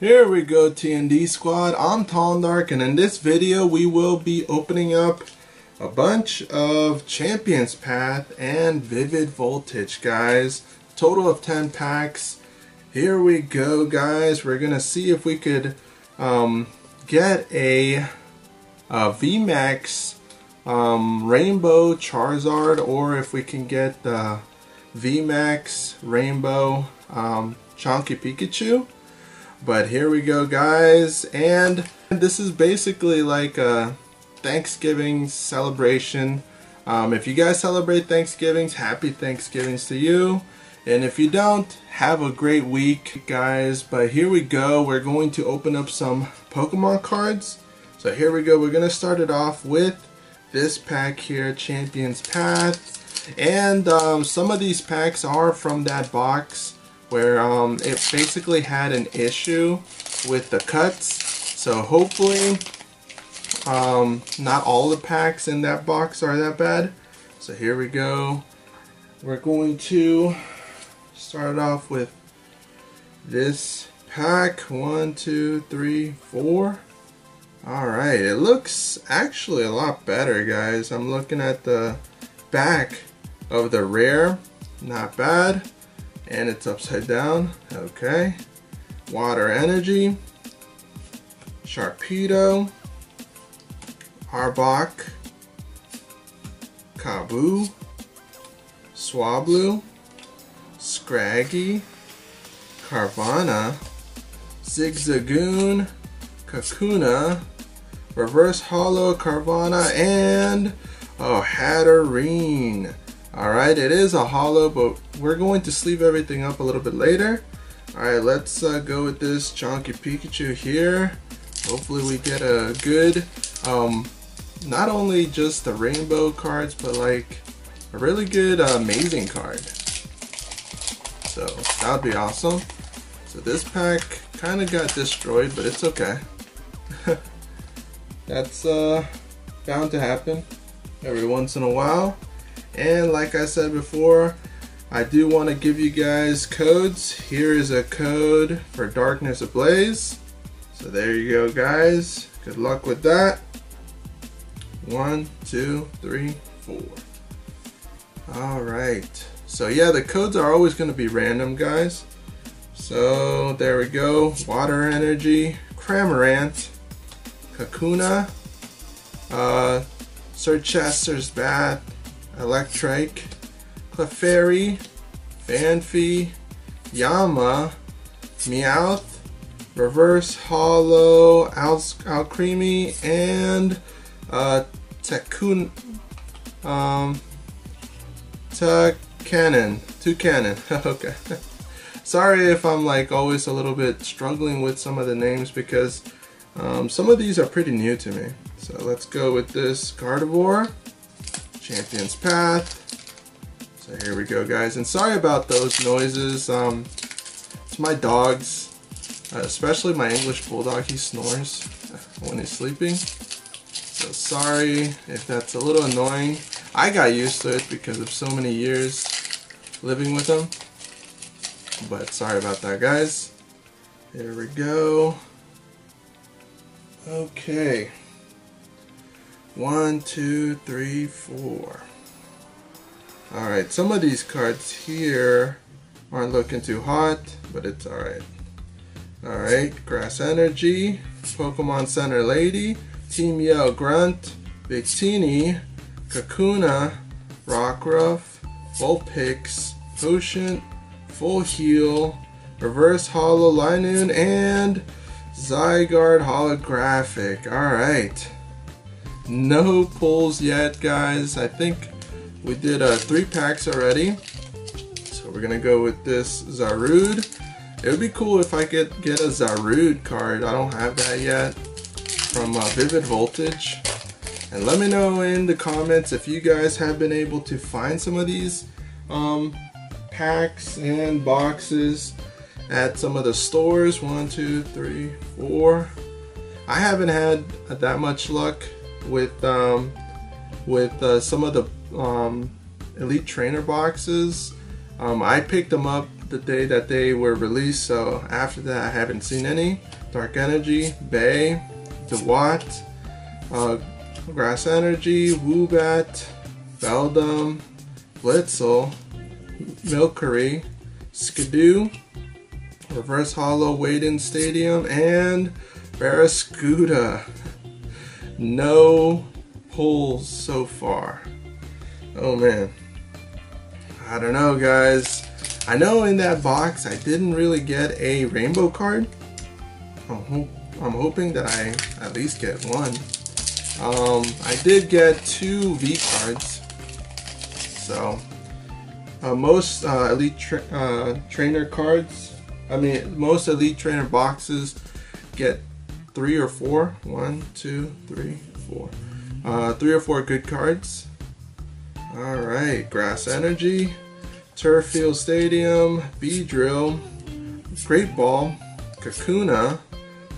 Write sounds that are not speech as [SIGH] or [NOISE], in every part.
Here we go TND squad, I'm Dark, and in this video we will be opening up a bunch of Champions Path and Vivid Voltage guys. Total of 10 packs. Here we go guys, we're gonna see if we could um, get a, a VMAX um, Rainbow Charizard or if we can get the VMAX Rainbow um, Chunky Pikachu. But here we go guys, and this is basically like a Thanksgiving celebration. Um, if you guys celebrate Thanksgivings, happy Thanksgivings to you. And if you don't, have a great week guys. But here we go, we're going to open up some Pokemon cards. So here we go, we're going to start it off with this pack here, Champions Path. And um, some of these packs are from that box where um, it basically had an issue with the cuts. So hopefully um, not all the packs in that box are that bad. So here we go. We're going to start off with this pack. One, two, three, four. Alright, it looks actually a lot better guys. I'm looking at the back of the rare. Not bad and it's upside down. Okay. Water Energy, Sharpedo, Arbok, Kabu, Swablu, Scraggy, Carvanha, Zigzagoon, Kakuna, Reverse Holo Carvanha, and oh, Hatterene. Alright, it is a hollow, but we're going to sleeve everything up a little bit later. Alright, let's uh, go with this Chunky Pikachu here. Hopefully we get a good, um, not only just the rainbow cards, but like a really good uh, amazing card. So that would be awesome. So this pack kind of got destroyed, but it's okay. [LAUGHS] That's uh, bound to happen every once in a while. And like I said before, I do want to give you guys codes. Here is a code for Darkness Ablaze. So there you go guys. Good luck with that. One, two, three, four. Alright. So yeah, the codes are always going to be random guys. So there we go. Water Energy, Cramorant, Kakuna, uh, Circhester's Bath, Electrike, Clefairy, Phanpy, Yama, Meowth, Reverse Holo, Al Alcremie, and uh, Tekun, um, Toucannon, Toucannon, [LAUGHS] okay. Sorry if I'm like always a little bit struggling with some of the names because um, some of these are pretty new to me. So let's go with this Gardevoir. Champion's Path. So here we go, guys. And sorry about those noises. Um, it's my dogs, uh, especially my English Bulldog. He snores when he's sleeping. So sorry if that's a little annoying. I got used to it because of so many years living with him. But sorry about that, guys. Here we go. Okay. One, two, three, four. Alright, some of these cards here aren't looking too hot, but it's alright. Alright, Grass Energy, Pokemon Center Lady, Team Yell Grunt, Victini, Kakuna, Rockruff, Vulpix, Potion, Full Heal, Reverse Holo Linoone, and Zygarde Holographic. Alright. No pulls yet, guys. I think we did uh, three packs already. So we're gonna go with this Zarude. It would be cool if I could get a Zarude card. I don't have that yet from uh, Vivid Voltage. And let me know in the comments if you guys have been able to find some of these um, packs and boxes at some of the stores. One, two, three, four. I haven't had that much luck with um, with uh, some of the um, Elite Trainer boxes. Um, I picked them up the day that they were released, so after that I haven't seen any. Dark Energy, Bay, DeWatt, uh, Grass Energy, Woobat, Beldum, Blitzle, Milcery, Skiddo, Reverse Holo Wyndon Stadium, and Barraskewda. No pulls so far. Oh man. I don't know guys. I know in that box I didn't really get a rainbow card. I'm, ho I'm hoping that I at least get one. Um, I did get two V cards. So, uh, most uh, Elite tra uh, Trainer cards, I mean, most Elite Trainer boxes get three or four. One, two, three, four. Uh, three or four good cards. Alright, Grass Energy, Turffield Stadium, Beedrill, Great Ball, Kakuna,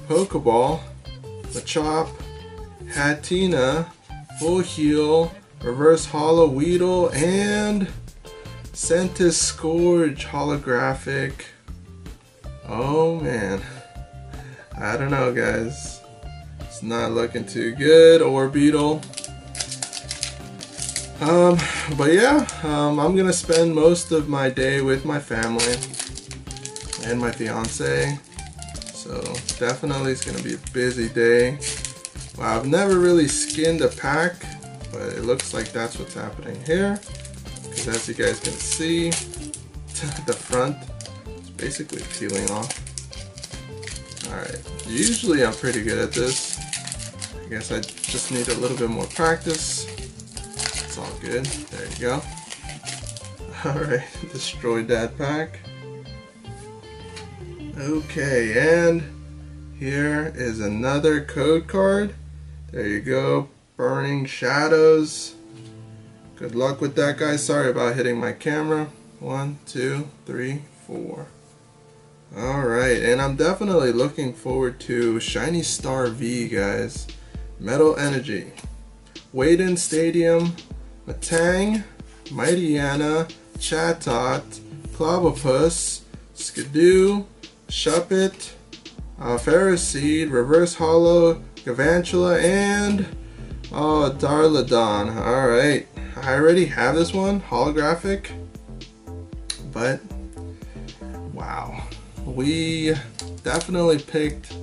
Pokeball, Machop, Hatenna, Full Heal, Reverse Holo Weedle, and Centiskorch Holographic. Oh man. I don't know guys. It's not looking too good. Orbeetle. Um, but yeah, um, I'm gonna spend most of my day with my family and my fiance. So definitely it's gonna be a busy day. Well, I've never really skinned a pack, but it looks like that's what's happening here. Because as you guys can see, [LAUGHS] the front is basically peeling off. Alright, usually I'm pretty good at this. I guess I just need a little bit more practice. It's all good. There you go. [LAUGHS] Alright, [LAUGHS] destroyed that pack. Okay, and here is another code card. There you go, Burning Shadows. Good luck with that, guys. Sorry about hitting my camera. One, two, three, four. Alright, and I'm definitely looking forward to Shiny Star V, guys. Metal Energy. Wyndon Stadium, Matang, Mightyena, Chatot, Clobbopus, Skiddo, Shuppet, uh, Ferroseed, Reverse Holo, Galvantula, and oh, Duraludon. Alright, I already have this one, holographic, but. We definitely picked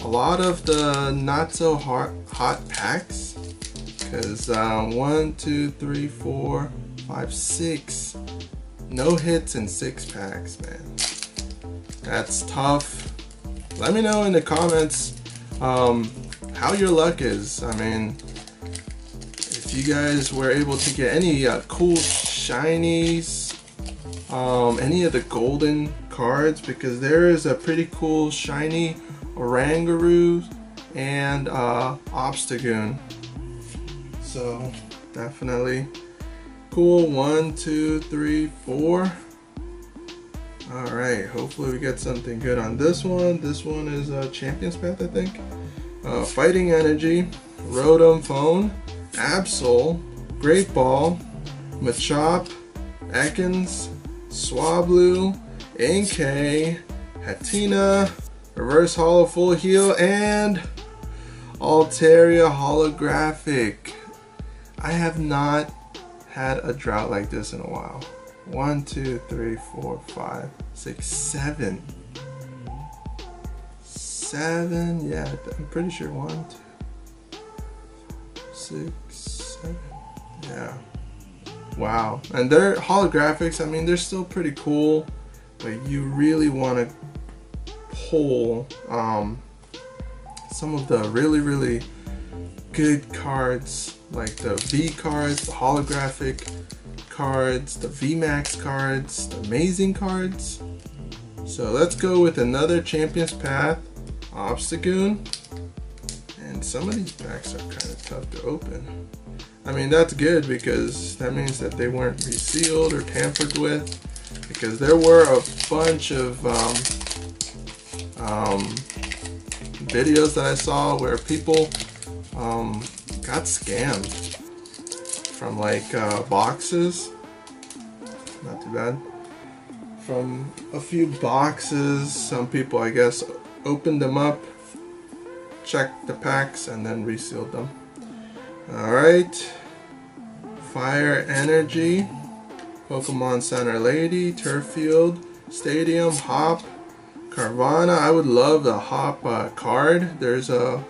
a lot of the not so hot, hot packs because um, one, two, three, four, five, six, no hits in six packs, man. That's tough. Let me know in the comments um, how your luck is. I mean, if you guys were able to get any uh, cool shinies, um, any of the golden cards, because there is a pretty cool shiny Oranguru and uh, Obstagoon so definitely cool. One, two, three, four. All right, hopefully we get something good on this one. This one is uh, Champion's Path, I think. Uh, Fighting Energy, Rotom Phone, Absol, Great Ball, Machop, Ekans, Swablu, Inkay, Hatenna, Reverse Holo Full Heal, and Altaria Holographic. I have not had a drought like this in a while. One, two, three, four, five, six, seven. Seven, yeah, I'm pretty sure one, two, six, seven, yeah. Wow, and their holographics, I mean, they're still pretty cool, but you really want to pull um, some of the really, really good cards like the V cards, the holographic cards, the VMAX cards, the amazing cards. So let's go with another Champion's Path, Obstagoon. And some of these packs are kind of tough to open. I mean, that's good because that means that they weren't resealed or tampered with. Because there were a bunch of um, um, videos that I saw where people um, got scammed from like uh, boxes. Not too bad. from a few boxes. Some people, I guess, opened them up, checked the packs, and then resealed them. Alright. Fire Energy, Pokemon Center Lady, Turffield, Stadium, Hop, Carvanha. I would love the Hop uh, card. There's a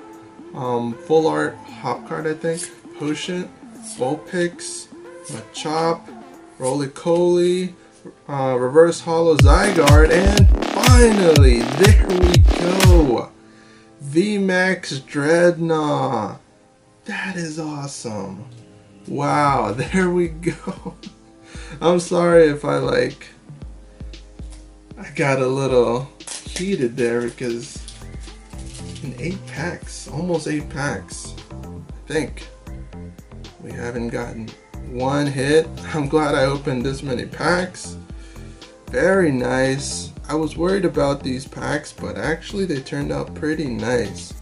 um, full art Hop card, I think. Potion, Vulpix, Machop, Rolycoly, uh, Reverse Holo Zygarde, and finally, there we go! VMAX Drednaw. That is awesome. Wow, [LAUGHS] there we go. I'm sorry if I like, I got a little heated there because in eight packs, almost eight packs, I think we haven't gotten one hit. [LAUGHS] I'm glad I opened this many packs. Very nice. I was worried about these packs, but actually they turned out pretty nice.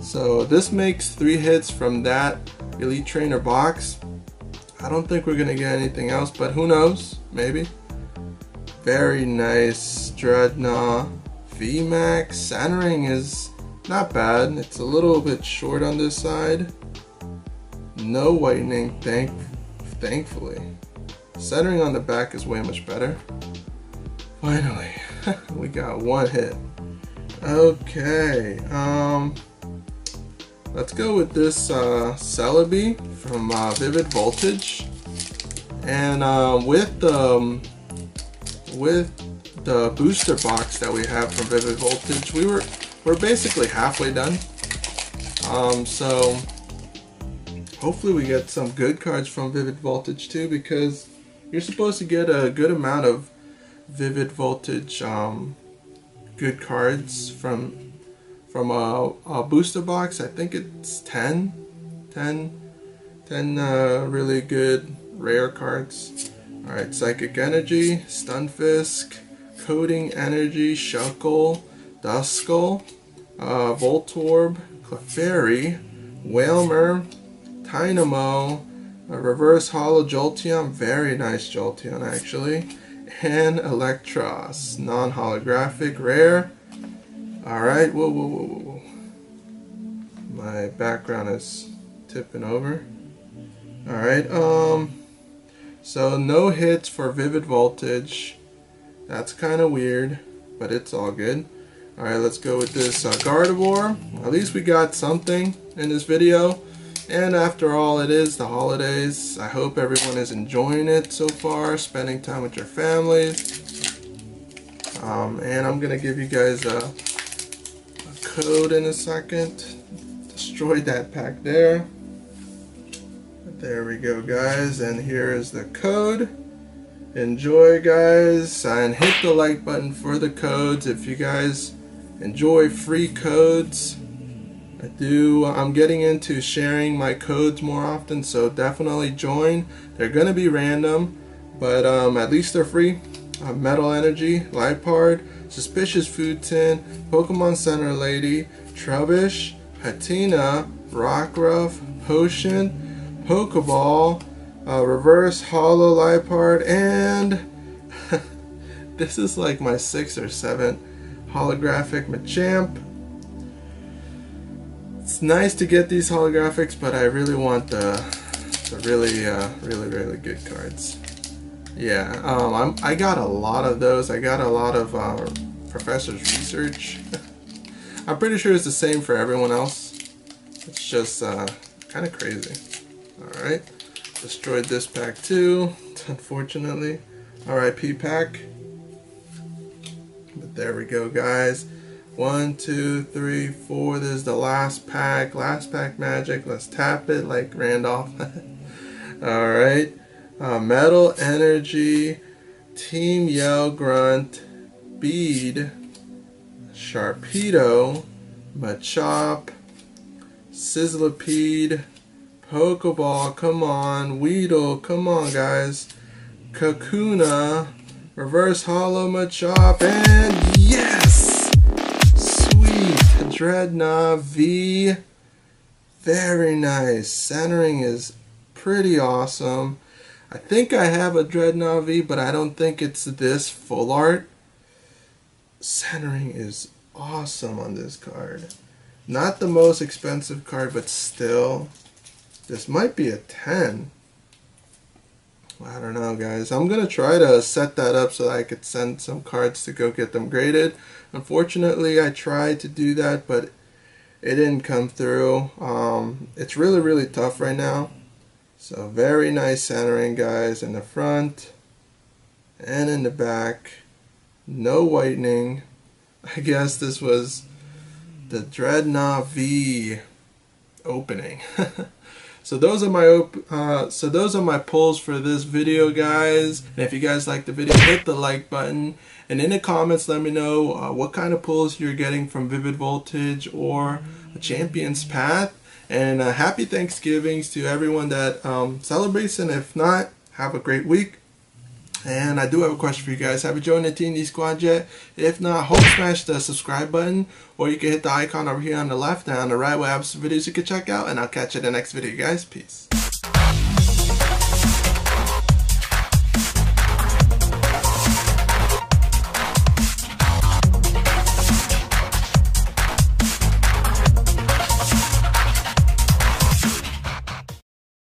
So this makes three hits from that Elite Trainer box. I don't think we're gonna get anything else, but who knows? Maybe. Very nice Drednaw. VMAX centering is not bad. It's a little bit short on this side. No whitening, thank thankfully. Centering on the back is way much better. Finally, [LAUGHS] we got one hit. Okay, um, let's go with this uh, Celebi from uh, Vivid Voltage. And uh, with um, with the booster box that we have from Vivid Voltage, we were we're basically halfway done. Um, so hopefully we get some good cards from Vivid Voltage too, because you're supposed to get a good amount of Vivid Voltage um, good cards from from a, a, booster box. I think it's 10, 10, 10 uh, really good rare cards. Alright, Psychic Energy, Stunfisk, Coding Energy, Shuckle, Duskull, uh, Voltorb, Clefairy, Wailmer, Tynamo, a Reverse Holo Jolteon, very nice Jolteon actually, and Eelektross, non-holographic, rare. Alright, whoa, whoa, whoa, whoa, whoa. My background is tipping over. Alright, um, so no hits for Vivid Voltage. That's kind of weird, but it's all good. Alright, let's go with this uh, Gardevoir. At least we got something in this video. And after all, it is the holidays. I hope everyone is enjoying it so far, spending time with your families. Um, and I'm going to give you guys a, a code in a second. Destroyed that pack there. There we go guys and here is the code. Enjoy guys and hit the like button for the codes if you guys enjoy free codes. I do, I'm getting into sharing my codes more often so definitely join. They're going to be random but um, at least they're free. Uh, Metal Energy, Liepard, Suspicious Food Tin, Pokemon Center Lady, Trubbish, Patina, Rockruff, Potion, Pokeball, uh, Reverse Holo Liepard, and [LAUGHS] this is like my sixth or seventh holographic Machamp. It's nice to get these holographics, but I really want the, the really, uh, really, really good cards. Yeah, um, I'm, I got a lot of those. I got a lot of uh, Professor's Research. [LAUGHS] I'm pretty sure it's the same for everyone else. It's just uh, kind of crazy. Alright. Destroyed this pack too, [LAUGHS] unfortunately. RIP pack. But there we go, guys. One, two, three, four. This is the last pack. Last pack magic. Let's tap it like Randolph. [LAUGHS] Alright. Uh, Metal Energy. Team Yell Grunt. Bead. Sharpedo. Machop. Sizzlipede. Pokeball, come on. Weedle, come on, guys. Kakuna, Reverse Holo Machop, and yes! Sweet! Drednaw V. Very nice. Centering is pretty awesome. I think I have a Drednaw V, but I don't think it's this full art. Centering is awesome on this card. Not the most expensive card, but still. This might be a 10. I don't know, guys. I'm going to try to set that up so I could send some cards to go get them graded. Unfortunately, I tried to do that, but it didn't come through. Um, it's really, really tough right now. So very nice centering, guys, in the front and in the back. No whitening. [LAUGHS] I guess this was the Drednaw V opening. [LAUGHS] so those are my uh, so those are my pulls for this video, guys. And if you guys like the video, hit the like button. And in the comments, let me know uh, what kind of pulls you're getting from Vivid Voltage or a Champion's Path. And uh, happy Thanksgivings to everyone that um, celebrates. And if not, have a great week. And I do have a question for you guys. Have you joined the TND squad yet? If not, hope smash the subscribe button. Or you can hit the icon over here on the left and on the right where I have some videos you can check out. And I'll catch you in the next video, guys. Peace.